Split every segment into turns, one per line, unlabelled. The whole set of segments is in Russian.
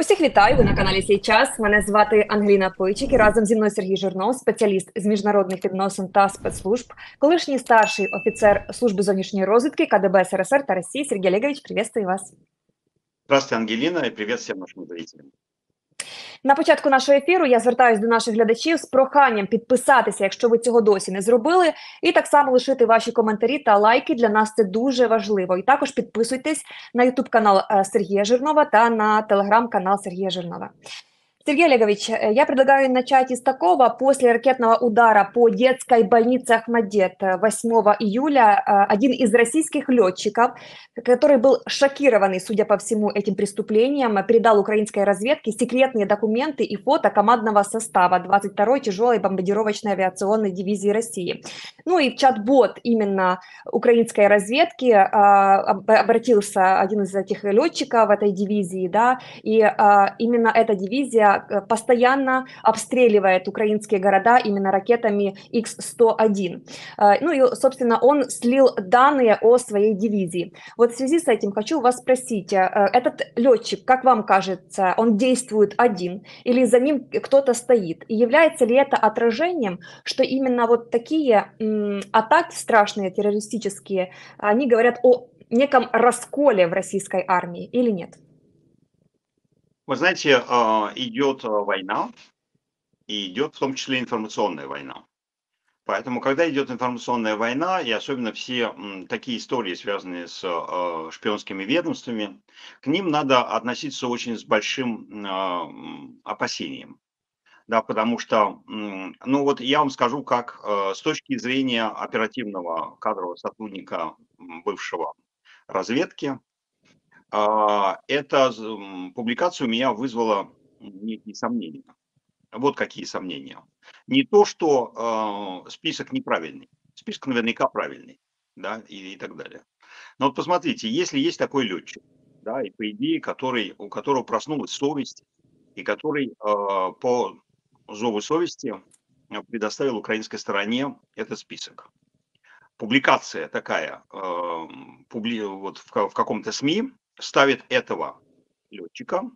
Усіх вітаю ви на каналі «Сей час». Мене звати Ангеліна Пойчик і разом зі мною Сергій Жирнов, спеціаліст з міжнародних відносин та спецслужб, колишній старший офіцер служби зовнішньої розвідки КДБ СРСР та Росії Сергій Олегович, приветствую вас.
Здравствуйте, Ангелина, и привет всем нашим зрителям.
На початку нашого ефіру я звертаюся до наших глядачів з проханням підписатися, якщо ви цього досі не зробили, і так само лишити ваші коментарі та лайки. Для нас це дуже важливо. І також підписуйтесь на Ютуб канал е, Сергія Жирнова та на телеграм-канал Сергія Жирнова. Сергей Олегович, э, я предлагаю начать из такого. После ракетного удара по детской больнице Ахмадет 8 июля э, один из российских летчиков, который был шокированный, судя по всему, этим преступлением, передал украинской разведке секретные документы и фото командного состава 22-й тяжелой бомбардировочной авиационной дивизии России. Ну и в чат-бот именно украинской разведки э, обратился один из этих летчиков этой дивизии, да, и именно эта дивизия Э, постоянно обстреливает украинские города именно ракетами X-101. Э, ну и, собственно, он слил данные о своей дивизии. Вот в связи с этим хочу вас спросить, э, этот летчик, как вам кажется, он действует один или за ним кто-то стоит? И является ли это отражением, что именно вот такие атаки страшные, террористические, они говорят о неком расколе в российской армии или нет?
Вы знаете, а, идет а, война, и идет в том числе информационная война. Поэтому, когда идет информационная война, и особенно все такие истории, связанные с а, шпионскими ведомствами, к ним надо относиться очень с большим опасением. Да, потому что, ну вот я вам скажу, как с точки зрения оперативного кадрового сотрудника бывшего разведки, эта публикация у меня вызвала некие сомнения. Вот какие сомнения. Не то, что э, список неправильный. Список наверняка правильный, да, и, и так далее. Но вот посмотрите, если есть такой летчик, да, и по идее, который, у которого проснулась совесть, и который э, по зову совести предоставил украинской стороне этот список. Публикация такая э, публи, вот в, в каком-то СМИ, ставит этого летчика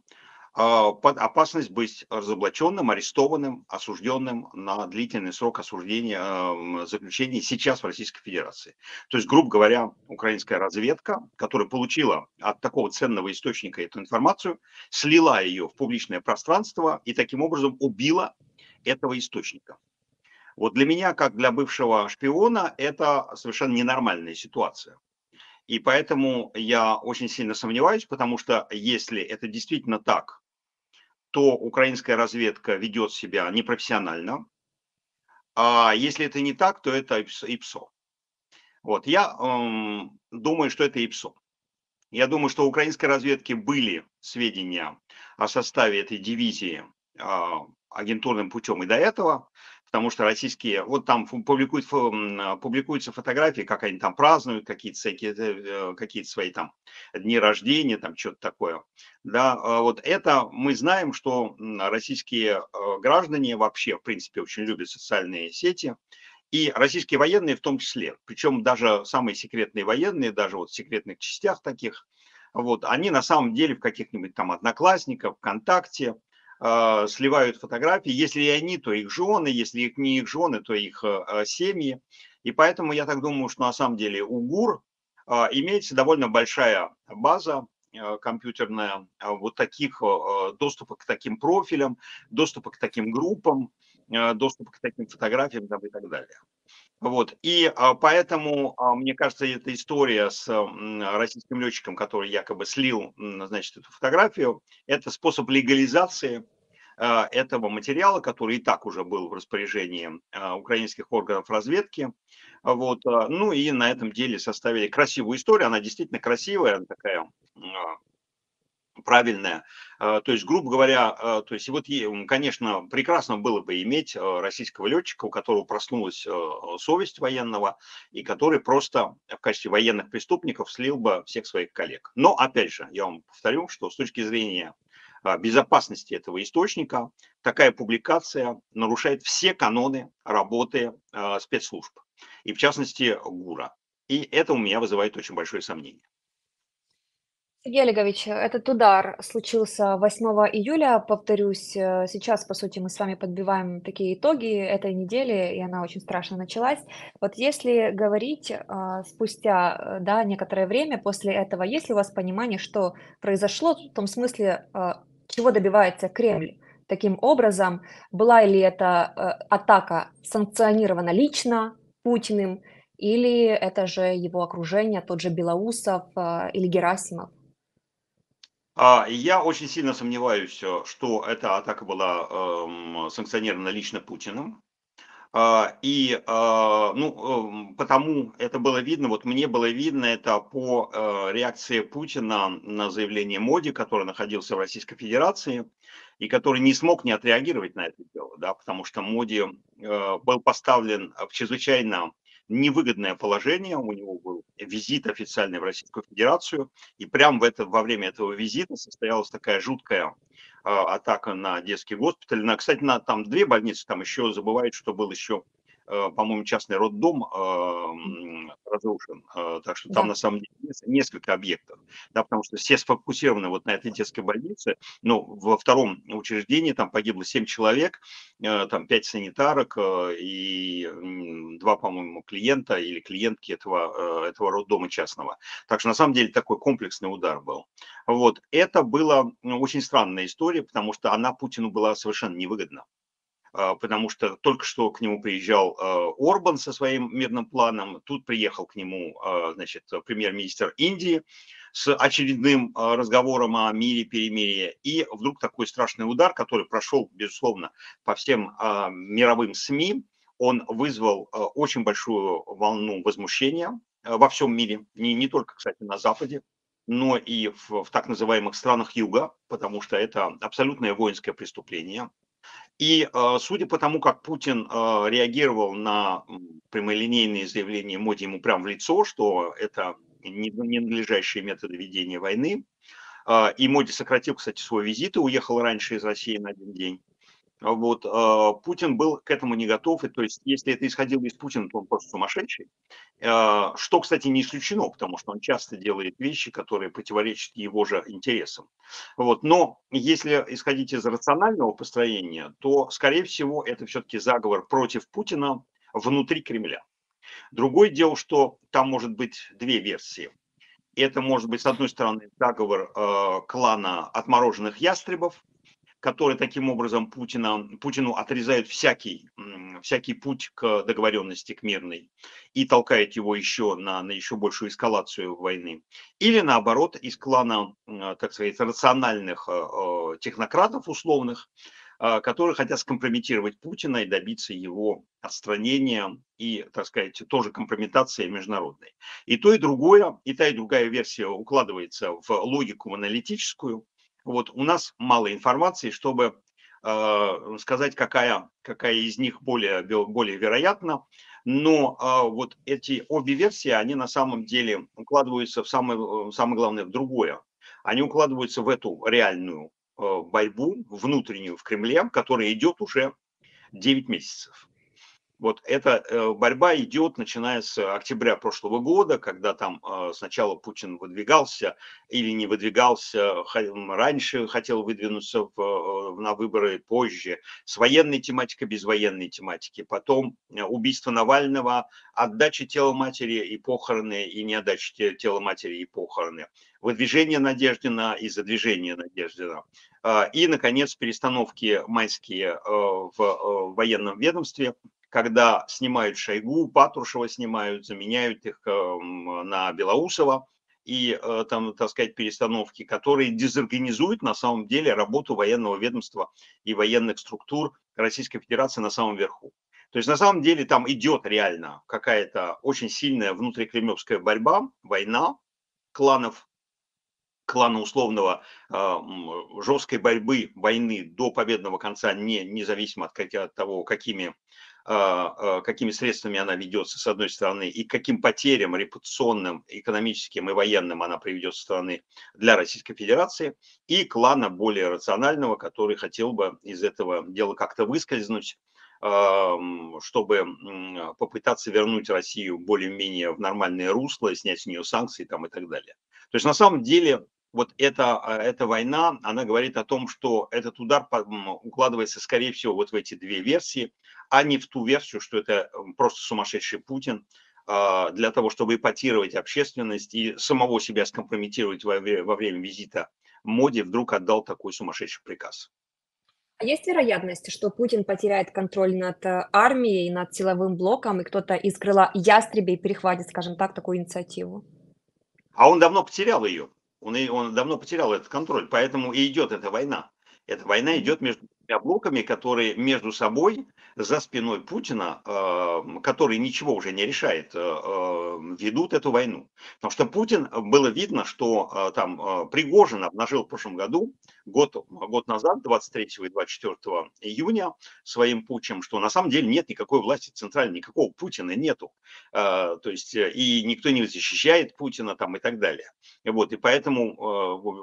а, под опасность быть разоблаченным, арестованным, осужденным на длительный срок осуждения, заключения сейчас в Российской Федерации. То есть, грубо говоря, украинская разведка, которая получила от такого ценного источника эту информацию, слила ее в публичное пространство и таким образом убила этого источника. Вот для меня, как для бывшего шпиона, это совершенно ненормальная ситуация. И поэтому я очень сильно сомневаюсь, потому что если это действительно так, то украинская разведка ведет себя непрофессионально, а если это не так, то это ИПСО. Вот, я эм, думаю, что это ИПСО. Я думаю, что у украинской разведки были сведения о составе этой дивизии э, агентурным путем и до этого потому что российские, вот там публикуют, публикуются фотографии, как они там празднуют, какие-то всякие, э, какие-то свои там дни рождения, там что-то такое. Да, а вот это мы знаем, что российские э, граждане вообще, в принципе, очень любят социальные сети, и российские военные в том числе, причем даже самые секретные военные, даже вот в секретных частях таких, вот, они на самом деле в каких-нибудь там одноклассниках, ВКонтакте, э, сливают фотографии. Если они, то их жены, если их не их жены, то их э, семьи. И поэтому я так думаю, что на самом деле у ГУР э, имеется довольно большая база компьютерная вот таких доступа к таким профилям, доступа к таким группам, э, доступа к таким фотографиям там, и так далее. Вот. И а, поэтому, а, мне кажется, эта история с а, российским летчиком, который якобы слил, значит, эту фотографию, это способ легализации а, этого материала, который и так уже был в распоряжении а, украинских органов разведки. Вот. А, ну и на этом деле составили красивую историю. Она действительно красивая, она такая правильная. А, то есть, грубо говоря, а, то есть, вот, конечно, прекрасно было бы иметь а, российского летчика, у которого проснулась совесть военного, и который просто в качестве военных преступников слил бы всех своих коллег. Но, опять же, я вам повторю, что с точки зрения безопасности этого источника, такая публикация нарушает все каноны работы спецслужб, и в частности ГУРа. И это у меня вызывает очень большое сомнение.
Сергей Олегович, этот удар случился 8 июля, повторюсь, э, сейчас, по сути, мы с вами подбиваем такие итоги этой недели, и она очень страшно началась. Вот если говорить а, спустя, э, да, некоторое время после этого, есть ли у вас понимание, что произошло, в том смысле, чего добивается Кремль таким образом? Была ли эта э, атака санкционирована лично Путиным, или это же его окружение, тот же Белоусов или Герасимов?
А, Я очень сильно сомневаюсь, э, что эта атака была эм, санкционирована лично Путиным. А, И, а, ну, эм, потому это было видно, вот мне было видно это по э, реакции Путина на заявление Моди, который находился в Российской Федерации, и который не смог не отреагировать на это дело, да, потому что Моди э, был поставлен в чрезвычайно невыгодное положение, у него был визит официальный в Российскую Федерацию, и прямо в это, во время этого визита состоялась такая жуткая э, атака на детский госпиталь. На, кстати, на там две больницы, там еще забывают, что был еще по-моему, частный роддом э, разрушен, э, так что там
Да.
на самом деле несколько объектов, да, потому что все сфокусированы вот на этой детской больнице, но во втором учреждении там погибло 7 человек, там 5 санитарок и два, по-моему, клиента или клиентки этого, этого роддома частного. Так что на самом деле такой комплексный удар был. Вот. Это была ну, очень странная история, потому что она Путину была совершенно невыгодна. А, потому что только что к нему приезжал а, Орбан со своим мирным планом, тут приехал к нему, а, значит, премьер-министр Индии с очередным разговором о мире, перемирии, и вдруг такой страшный удар, который прошел, безусловно, по всем мировым СМИ, он вызвал очень большую волну возмущения во всем мире, не, не только, кстати, на Западе, но и в, в так называемых странах Юга, потому что это абсолютное воинское преступление. И э, судя по тому, как Путин э, реагировал на прямолинейные заявления Моди ему прямо в лицо, что это ненадлежащие методы ведения войны, э, и Моди сократил, кстати, свой визит и уехал раньше из России на один день, вот, Путин был к этому не готов, и то есть если это исходило из Путина, то он просто сумасшедший, что, кстати, не исключено, потому что он часто делает вещи, которые противоречат его же интересам. Вот, но если исходить из рационального построения, то, скорее всего, это все-таки заговор против Путина внутри Кремля. Другое дело, что там может быть две версии. Это может быть, с одной стороны, заговор э, клана отмороженных ястребов, который таким образом Путина, Путину отрезают всякий, всякий путь к договоренности, к мирной, и толкает его еще на, на еще большую эскалацию войны. Или наоборот, из клана, так сказать, рациональных э, э, технократов условных, э, которые хотят скомпрометировать Путина и добиться его отстранения и, так сказать, тоже компрометации международной. И то, и другое, и та, и другая версия укладывается в логику аналитическую, вот у нас мало информации, чтобы э, сказать, какая, какая из них более, более вероятна. Но э, вот эти обе версии, они на самом деле укладываются в самое, самое главное в другое. Они укладываются в эту реальную э, борьбу внутреннюю в Кремле, которая идет уже 9 месяцев. Вот эта э, борьба идет, начиная с октября прошлого года, когда там э, сначала Путин выдвигался или не выдвигался, раньше хотел выдвинуться в, э, на выборы позже, с военной тематикой, без военной тематики, потом убийство Навального, отдача тела матери и похороны, и не отдача тела матери и похороны, выдвижение Надеждина и задвижение Надеждина, и, наконец, перестановки майские в военном ведомстве, когда снимают Шойгу, Патрушева снимают, заменяют их эм, на Белоусова, и э, там, так сказать, перестановки, которые дезорганизуют на самом деле работу военного ведомства и военных структур Российской Федерации на самом верху. То есть на самом деле там идет реально какая-то очень сильная внутрикремлевская борьба, война кланов, клана условного э, жесткой борьбы, войны до победного конца, не, независимо от, от того, какими какими средствами она ведется, с одной стороны, и каким потерям репутационным, экономическим и военным она приведет со стороны для Российской Федерации, и клана более рационального, который хотел бы из этого дела как-то выскользнуть, чтобы попытаться вернуть Россию более-менее в нормальное русло, снять с нее санкции там и так далее. То есть на самом деле вот эта, а, эта война, она говорит о том, что этот удар укладывается, скорее всего, вот в эти две версии, а не в ту версию, что это просто сумасшедший Путин, а, для того, чтобы эпатировать общественность и самого себя скомпрометировать во время, во время визита Моди, вдруг отдал такой сумасшедший приказ.
А есть вероятность, что Путин потеряет контроль над э, армией, над силовым блоком, и кто-то из крыла ястребей перехватит, скажем так, такую инициативу?
А он давно потерял ее. Он, он давно потерял этот контроль, поэтому и идет эта война. Эта война идет между двумя блоками, которые между собой за спиной Путина, э, который ничего уже не решает, э, э, ведут эту войну. Потому что Путин, было видно, что там Пригожин обнажил в прошлом году, год, год назад, 23 и 24 июня, своим путчем, что на самом деле нет никакой власти центральной, никакого Путина нету. То есть и никто не защищает Путина там и так далее. Вот, и поэтому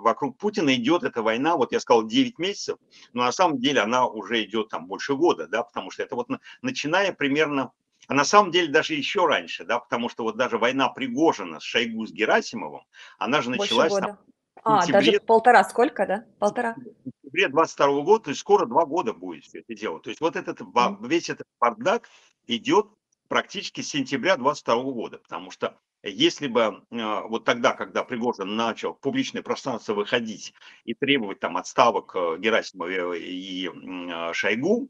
вокруг Путина идет эта война, вот я сказал, 9 месяцев, но на самом деле она уже идет там больше года, да, потому что это вот начиная примерно а на самом деле даже еще раньше, да, потому что вот даже война Пригожина с Шойгу с Герасимовым, она же началась там,
а, даже полтора, сколько, да? Полтора.
В сентябре 22 года, то есть скоро два года будет все это дело. То есть вот этот, mm. весь этот бардак идет практически с сентября 22 года, потому что если бы э, вот тогда, когда Пригожин начал в публичное пространство выходить и требовать там отставок э, Герасимова и э, Шойгу,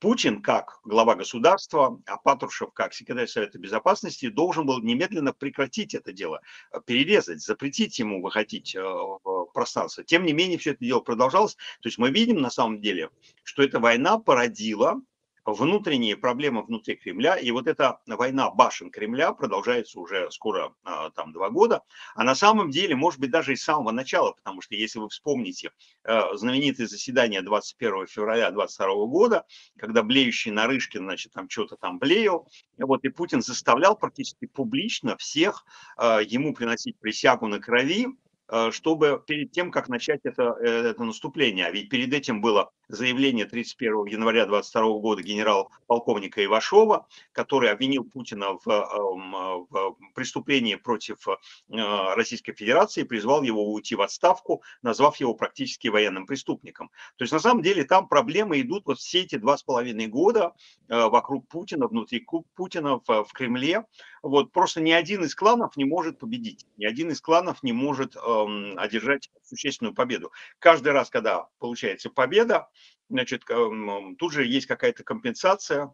Путин как глава государства, а Патрушев как секретарь Совета Безопасности должен был немедленно прекратить это дело, перерезать, запретить ему выходить в пространство. Тем не менее, все это дело продолжалось. То есть мы видим на самом деле, что эта война породила внутренние проблемы внутри Кремля, и вот эта война башен Кремля продолжается уже скоро а, там два года, а на самом деле, может быть, даже и с самого начала, потому что если вы вспомните э, знаменитое заседание 21 февраля 22 года, когда блеющий Нарышкин, значит, там что-то там блеял, вот, и Путин заставлял практически публично всех э, ему приносить присягу на крови, э, чтобы перед тем, как начать это, это наступление, а ведь перед этим было заявление 31 января 22 года генерал-полковника Ивашова, который обвинил Путина в, эм, в преступлении против э, Российской Федерации, призвал его уйти в отставку, назвав его практически военным преступником. То есть на самом деле там проблемы идут вот все эти два с половиной года э, вокруг Путина, внутри Путина в, в Кремле. Вот просто ни один из кланов не может победить, ни один из кланов не может эм, одержать существенную победу. Каждый раз, когда получается победа, значит, тут же есть какая-то компенсация,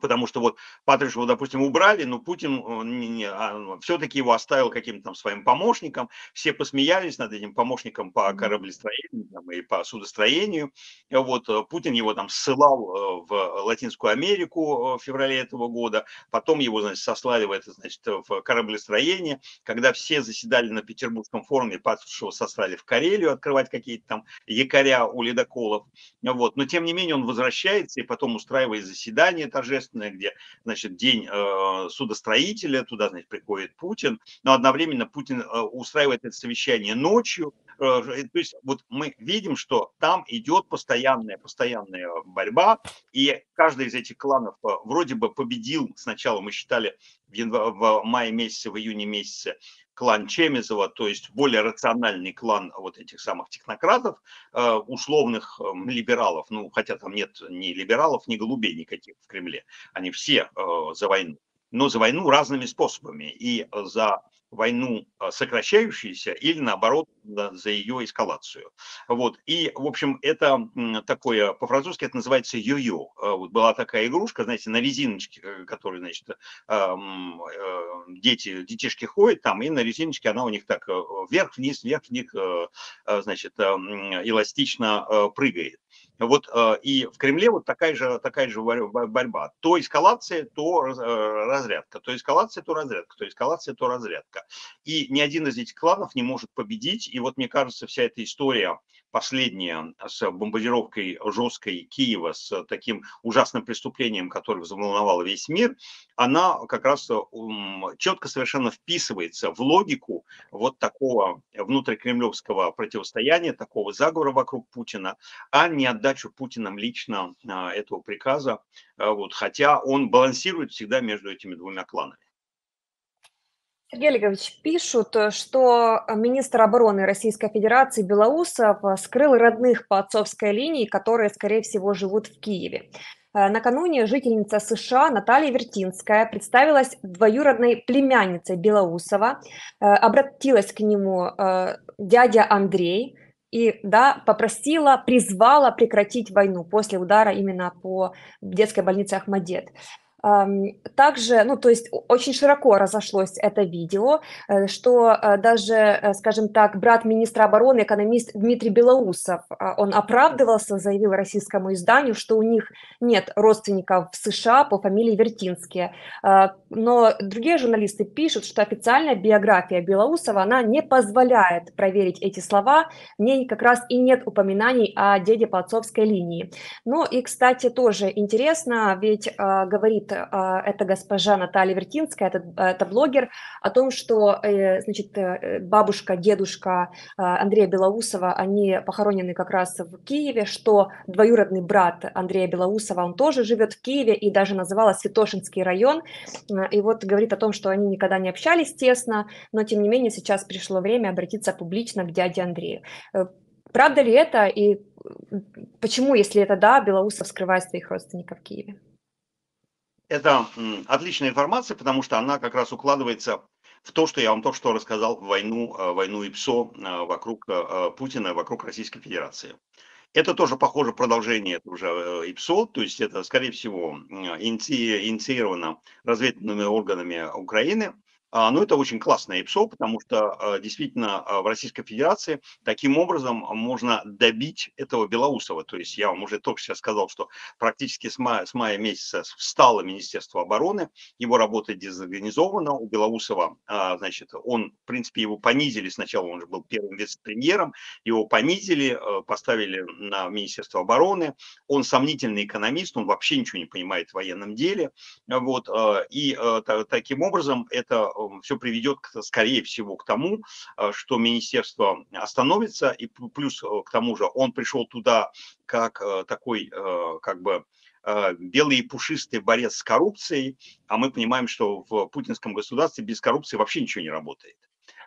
потому что вот Патрушева, допустим, убрали, но Путин а, все-таки его оставил каким-то там своим помощником, все посмеялись над этим помощником по кораблестроению там, и по судостроению, вот э, Путин его там ссылал э, в Латинскую Америку э, в феврале этого года, потом его, значит, сослали в это, значит, в кораблестроение, когда все заседали на Петербургском форуме, Патрушева сослали в Карелию открывать какие-то там якоря у ледоколов, вот, но тем не менее он возвращается и потом устраивает заседание торжественное, торжественное, где, значит, день э, судостроителя, туда, значит, приходит Путин, но одновременно Путин э, устраивает это совещание ночью, э, то есть вот мы видим, что там идет постоянная, постоянная борьба, и каждый из этих кланов вроде бы победил, сначала мы считали в, январе, в мае месяце, в июне месяце, клан Чемизова, то есть более рациональный клан вот этих самых технократов, э, условных эм, либералов, ну, хотя там нет ни либералов, ни голубей никаких в Кремле, они все э, за войну, но за войну разными способами, и за войну а, сокращающуюся или наоборот за ее эскалацию. Вот. И, в общем, это такое, по-французски это называется йо-йо. А, вот была такая игрушка, знаете, на резиночке, э, которой, значит, э, дети, детишки ходят там, и на резиночке она у них так э, вверх-вниз, вверх-вниз, значит, эластично прыгает. Вот и в Кремле вот такая же, такая же борьба. То эскалация, то разрядка, то эскалация, то разрядка, то эскалация, то разрядка. И ни один из этих кланов не может победить. И вот мне кажется, вся эта история последняя с бомбардировкой жесткой Киева, с таким ужасным преступлением, которое взволновало весь мир, она как раз четко совершенно вписывается в логику вот такого внутрикремлевского противостояния, такого заговора вокруг Путина, а не отдачу Путиным лично а, этого приказа, а, вот, хотя он балансирует всегда между этими двумя кланами.
Сергей Олегович, пишут, э, что э, министр обороны Российской Федерации Белоусов э, скрыл родных по отцовской линии, которые, скорее всего, живут в Киеве. Накануне жительница США Наталья Вертинская представилась двоюродной племянницей Белоусова, обратилась к нему дядя Андрей и да, попросила, призвала прекратить войну после удара именно по детской больнице Ахмадет. Также, ну, то есть очень широко разошлось это видео, э, что э, даже, э, скажем так, брат министра обороны, экономист Дмитрий Белоусов, он оправдывался, заявил российскому изданию, что у них нет родственников в США по фамилии Вертинские. Но другие журналисты пишут, что официальная биография Белоусова, она не позволяет проверить эти слова, в ней как раз и нет упоминаний о деде по отцовской линии. Ну и, кстати, тоже интересно, ведь говорит а, это госпожа Наталья Вертинская, это, это блогер, о том, что э, значит, э, бабушка, дедушка а, Андрея Белоусова, они похоронены как раз в Киеве, что двоюродный брат Андрея Белоусова, он тоже живет в Киеве и даже называла Святошинский район. И вот говорит о том, что они никогда не общались тесно, но тем не менее сейчас пришло время обратиться публично к дяде Андрею. Э, правда ли это и почему, если это да, Белоусов скрывает своих родственников в Киеве?
Это отличная информация, потому что она как раз укладывается в то, что я вам только что рассказал, войну, э, войну ИПСО э, вокруг э, Путина, вокруг Российской Федерации. Это тоже похоже продолжение этого же ИПСО, то есть это, скорее всего, инициировано разведывательными органами Украины, Но ну, это очень классное ИПСО, потому что а, действительно а, в Российской Федерации таким образом можно добить этого Белоусова. То есть я вам уже только сейчас сказал, что практически с мая, с мая месяца встало Министерство обороны, его работа дезорганизована. У Белоусова, значит, он, в принципе, его понизили сначала, он же был первым вице-премьером, его понизили, поставили на Министерство обороны. Он сомнительный экономист, он вообще ничего не понимает в военном деле. Вот, и таким образом это все приведет, скорее всего, к тому, э, что министерство остановится, и плюс э, к тому же он пришел туда как э, такой, как бы, белый и пушистый борец с коррупцией, а мы понимаем, что в путинском государстве без коррупции вообще ничего не работает.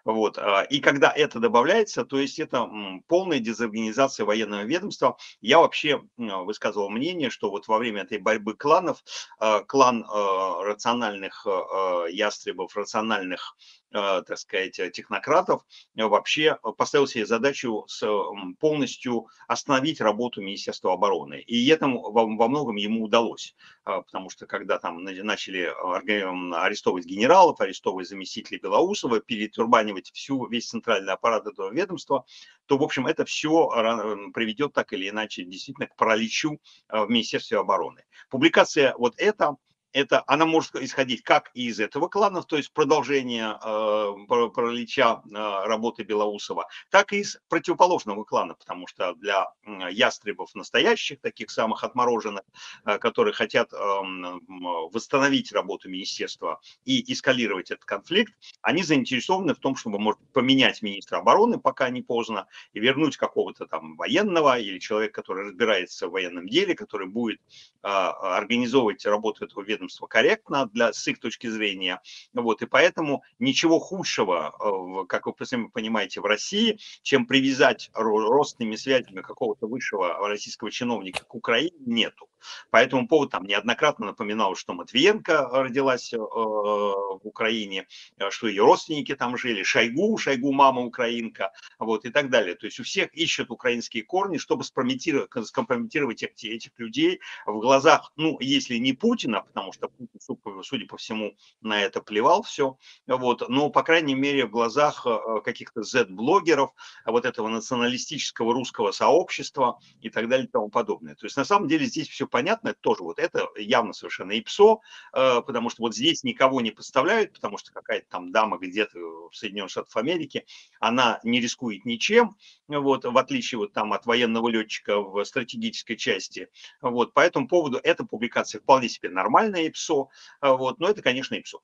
Вот. А, и когда это добавляется, то есть это полная дезорганизация военного ведомства. Я вообще высказывал мнение, что вот во время этой борьбы кланов, а, клан а, рациональных ястребов, рациональных так сказать, технократов, э, вообще поставил себе задачу с, полностью остановить работу Министерства обороны. И этому во, многом ему удалось, э, потому что когда там начали арестовывать генералов, арестовывать заместителей Белоусова, перетурбанивать всю, весь центральный аппарат этого ведомства, то, в общем, это все приведет так или иначе действительно к параличу в Министерстве обороны. Публикация вот эта это она может исходить как из этого клана, то есть продолжение э, паралича э, работы Белоусова, так и из противоположного клана, потому что для э, ястребов настоящих, таких самых отмороженных, э, которые хотят э, восстановить работу министерства и эскалировать этот конфликт, они заинтересованы в том, чтобы может, поменять министра обороны, пока не поздно, и вернуть какого-то там военного или человека, который разбирается в военном деле, который будет э, организовывать работу этого ведомства ведомства корректно для, с их точки зрения. Вот, и поэтому ничего худшего, э, как вы понимаете, в России, чем привязать родственными связями какого-то высшего российского чиновника к Украине, нету. По этому поводу там неоднократно напоминал, что Матвиенко родилась э, в Украине, э, что ее родственники там жили, Шойгу, Шойгу мама украинка, вот и так далее. То есть у всех ищут украинские корни, чтобы скомпрометировать этих, этих людей в глазах, ну, если не Путина, потому что Путин, судя по всему, на это плевал все, вот, но, по крайней мере, в глазах э, каких-то Z-блогеров, вот этого националистического русского сообщества и так далее и тому подобное. То есть, на самом деле, здесь все понятно, это тоже вот это явно совершенно ИПСО, э, потому что вот здесь никого не подставляют, потому что какая-то там дама где-то в Соединенных Штатах Америки, она не рискует ничем, вот, в отличие вот там от военного летчика в стратегической части. Вот, по этому поводу эта публикация вполне себе нормальная ИПСО, вот, но это, конечно, ИПСО.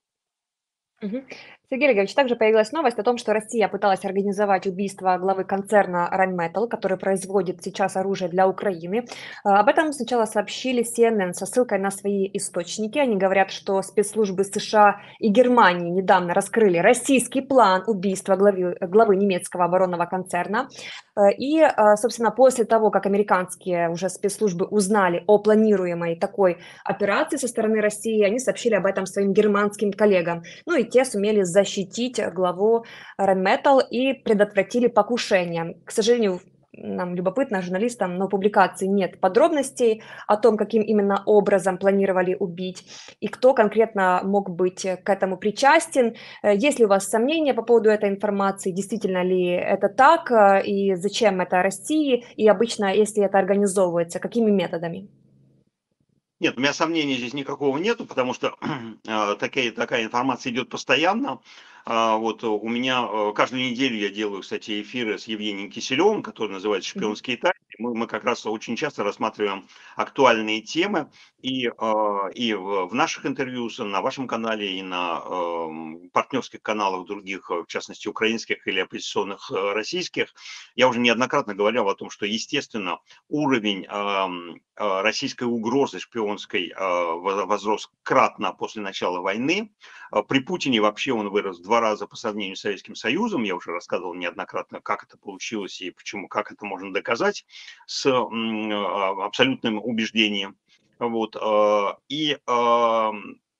Сергей Олегович, также появилась новость о том, что Россия пыталась организовать убийство главы концерна Rheinmetall, который производит сейчас оружие для Украины. А, Об этом сначала сообщили CNN со ссылкой на свои источники. Они говорят, что спецслужбы США и Германии недавно раскрыли российский план убийства главы, главы немецкого оборонного концерна. Э, И, э, собственно, после того, как американские уже спецслужбы узнали о планируемой такой операции со стороны России, они сообщили об этом своим германским коллегам. Ну и те сумели защитить главу Rheinmetall и предотвратили покушение. К сожалению, нам любопытно, журналистам, но публикации нет подробностей о том, каким именно образом планировали убить и кто конкретно мог быть к этому причастен. Э, Есть ли у вас сомнения по поводу этой информации, действительно ли это так э, и зачем это России, и обычно, если это организовывается, какими методами?
Нет, у меня сомнений здесь никакого нету, потому что э, такая, такая информация идет постоянно. А, Вот э, у меня э, каждую неделю я делаю, кстати, эфиры с Евгением Киселевым, который называется. «Шпионские тайны». Мы, мы как раз очень часто рассматриваем актуальные темы и, э, и в, наших интервью на вашем канале, и на эм, партнерских каналах других, э, в частности, украинских или оппозиционных э, российских. Я уже неоднократно говорил о том, что, естественно, уровень эм, э, российской угрозы шпионской воз- возрос кратно после начала войны. При Путине вообще он вырос в два раза по сравнению с Советским Союзом. Я уже рассказывал неоднократно, как это получилось и почему, как это можно доказать с э, абсолютным убеждением. Вот. э, И э,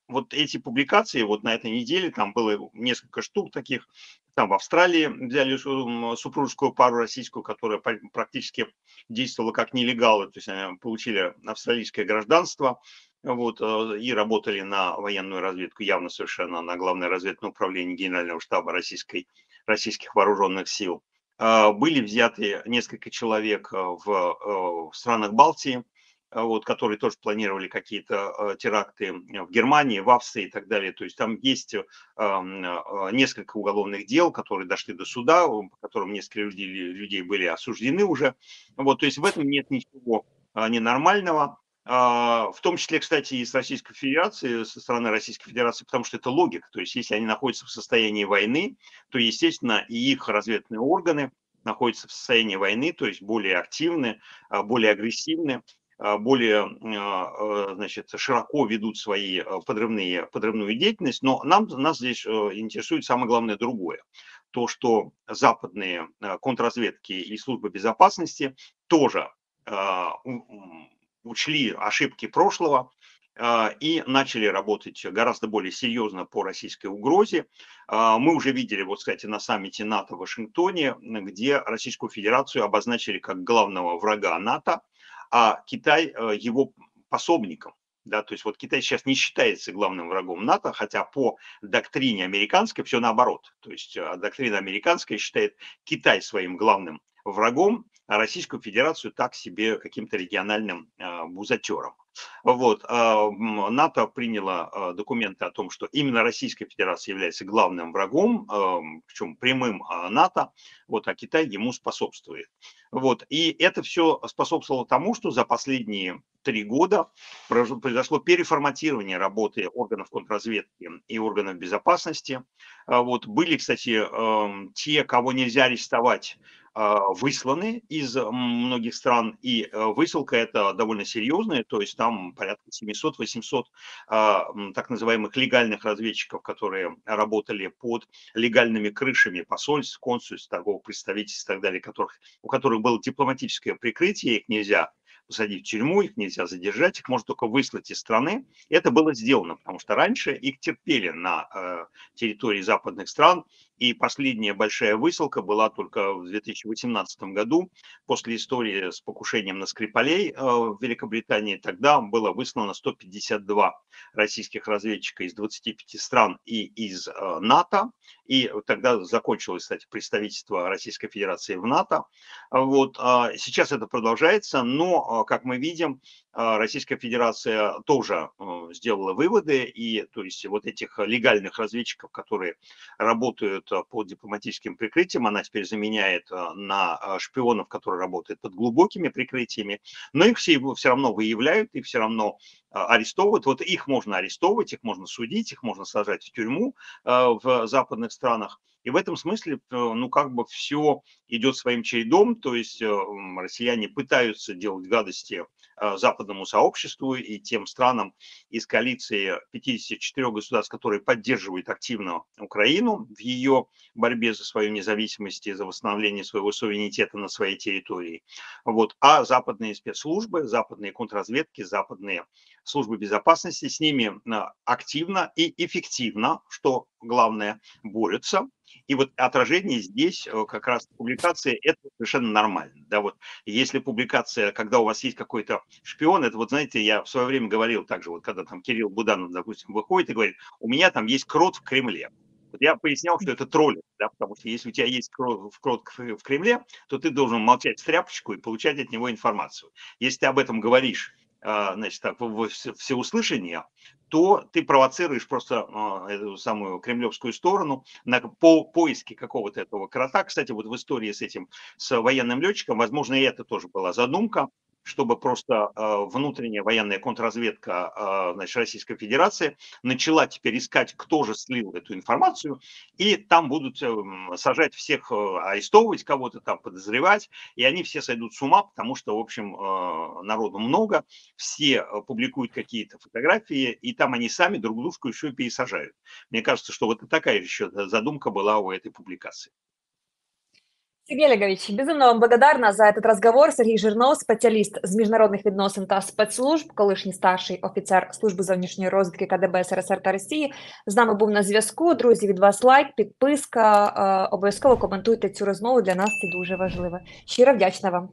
вот эти публикации вот на этой неделе, там было несколько штук таких, там в Австралии взяли су- супружескую пару российскую, которая пр- практически действовала как нелегалы, то есть они получили австралийское гражданство, вот, и работали на военную разведку, явно совершенно на главное разведное управление Генерального штаба российской, российских вооруженных сил. А, Были взяты несколько человек в, э, в странах Балтии, вот, которые тоже планировали какие-то теракты в Германии, в Австрии и так далее. То есть там есть э, несколько уголовных дел, которые дошли до суда, по которым несколько людей, людей были осуждены уже. Вот, то есть в этом нет ничего а, ненормального. А, В том числе, кстати, и с Российской Федерации, со стороны Российской Федерации, потому что это логика. То есть если они находятся в состоянии войны, то, естественно, и их разведные органы находятся в состоянии войны, то есть более активны, а, более агрессивны, а, более значит, широко ведут свои подрывные, подрывную деятельность. Но нам, нас здесь интересует самое главное другое. То, что западные контрразведки и службы безопасности тоже учли ошибки прошлого а, и начали работать гораздо более серьезно по российской угрозе. А, Мы уже видели, вот, кстати, на саммите НАТО в Вашингтоне, где Российскую Федерацию обозначили как главного врага НАТО, а Китай э, его пособником. Да, то есть вот Китай сейчас не считается главным врагом НАТО, хотя по доктрине американской все наоборот. То есть э, доктрина американская считает Китай своим главным врагом, Российскую Федерацию так себе каким-то региональным бузатером. Вот. а, НАТО приняло а, документы о том, что именно Российская Федерация является главным врагом, причем прямым а, НАТО, вот, а Китай ему способствует. Вот. И это все способствовало тому, что за последние три года произошло- переформатирование работы органов контрразведки и органов безопасности. А, Вот. Были, кстати, те, кого нельзя арестовать, а, высланы из многих стран, и э, высылка это довольно серьезная, то есть там порядка 700-800 а, так называемых легальных разведчиков, которые работали под легальными крышами посольств, консульств, торговых представительств и так далее, которых, у которых было дипломатическое прикрытие, их нельзя посадить в тюрьму, их нельзя задержать, их можно только выслать из страны. Это было сделано, потому что раньше их терпели на территории западных стран, и последняя большая высылка была только в 2018 году, после истории с покушением на Скрипалей э, в Великобритании. Тогда было выслано 152 российских разведчика из 25 стран и из э, НАТО. И тогда закончилось, кстати, представительство Российской Федерации в НАТО. Вот. а Сейчас это продолжается, но, э, как мы видим, Российская Федерация тоже э, сделала выводы, и то есть вот этих легальных разведчиков, которые работают э, под дипломатическим прикрытием, она теперь заменяет э, на шпионов, которые работают под глубокими прикрытиями, но их все, все равно выявляют, и все равно а, арестовывают. Вот их можно арестовывать, их можно судить, их можно сажать в тюрьму а, в западных странах. И в этом смысле, ну, как бы все идет своим чередом, то есть россияне пытаются делать гадости западному сообществу и тем странам из коалиции 54 государств, которые поддерживают активно Украину в ее борьбе за свою независимость и за восстановление своего суверенитета на своей территории. Вот. А западные спецслужбы, западные контрразведки, западные службы безопасности с ними активно и эффективно, что главное, борются. И вот отражение здесь э, как раз публикации это совершенно нормально. Да, вот если публикация, когда у вас есть какой-то шпион, это вот знаете, я в свое время говорил также, вот когда там Кирилл Буданов, допустим, выходит и говорит, у меня там есть крот в Кремле. Вот я пояснял, что это троллинг, да, потому что если у тебя есть крот, крот в Кремле, то ты должен молчать в тряпочку и получать от него информацию. Если ты об этом говоришь а, значит, так, всеуслышание, то ты провоцируешь просто э, эту самую кремлевскую сторону на по поиске какого-то этого крота. Кстати, вот в истории с этим, с военным летчиком, возможно, и это тоже была задумка, чтобы просто э, внутренняя военная контрразведка э, значит, Российской Федерации начала теперь искать, кто же слил эту информацию, и там будут э, сажать всех, арестовывать кого-то там, подозревать, и они все сойдут с ума, потому что, в общем, народу много, все публикуют какие-то фотографии, и там они сами друг дружку еще и пересажают. Мне кажется, что вот такая еще задумка была у этой публикации.
Сергій Олегович, безумно вам благодарна за этот разговор. Сергій Жирнов, спеціаліст з міжнародних відносин та спецслужб, колишній старший офіцер служби зовнішньої розвідки КДБ СРСР та Росії. З нами був на зв'язку. Друзі, від вас лайк, підписка. Обов'язково коментуйте цю розмову. Для нас це дуже важливо. Щиро вдячна вам.